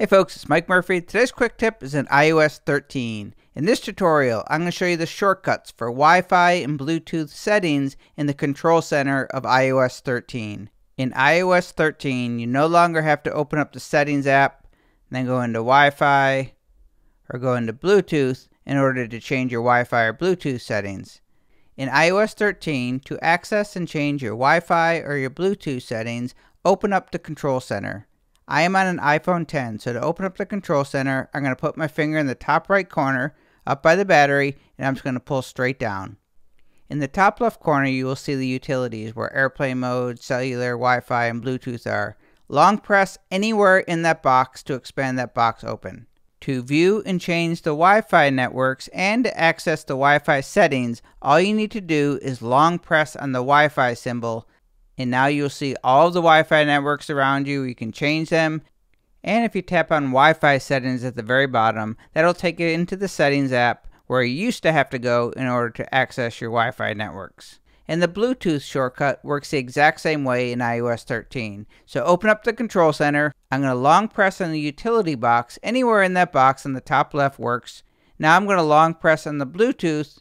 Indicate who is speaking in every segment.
Speaker 1: Hey folks, it's Mike Murphy. Today's quick tip is in iOS 13. In this tutorial, I'm going to show you the shortcuts for Wi-Fi and Bluetooth settings in the control center of iOS 13. In iOS 13, you no longer have to open up the settings app, then go into Wi-Fi or go into Bluetooth in order to change your Wi-Fi or Bluetooth settings. In iOS 13, to access and change your Wi-Fi or your Bluetooth settings, open up the control center. I am on an iPhone X, so to open up the control center, I'm going to put my finger in the top right corner, up by the battery, and I'm just going to pull straight down. In the top left corner, you will see the utilities where airplane mode, cellular, Wi-Fi, and Bluetooth are. Long press anywhere in that box to expand that box open. To view and change the Wi-Fi networks and to access the Wi-Fi settings, all you need to do is long press on the Wi-Fi symbol and now you'll see all the Wi-Fi networks around you. You can change them. And if you tap on Wi-Fi settings at the very bottom, that'll take you into the settings app where you used to have to go in order to access your Wi-Fi networks. And the Bluetooth shortcut works the exact same way in iOS 13. So open up the control center. I'm going to long press on the utility box. Anywhere in that box on the top left works. Now I'm going to long press on the Bluetooth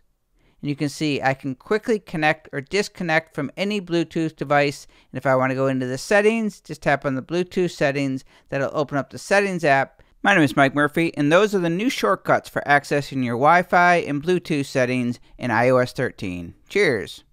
Speaker 1: and you can see I can quickly connect or disconnect from any Bluetooth device. And if I want to go into the settings, just tap on the Bluetooth settings. That'll open up the settings app. My name is Mike Murphy, and those are the new shortcuts for accessing your Wi-Fi and Bluetooth settings in iOS 13. Cheers!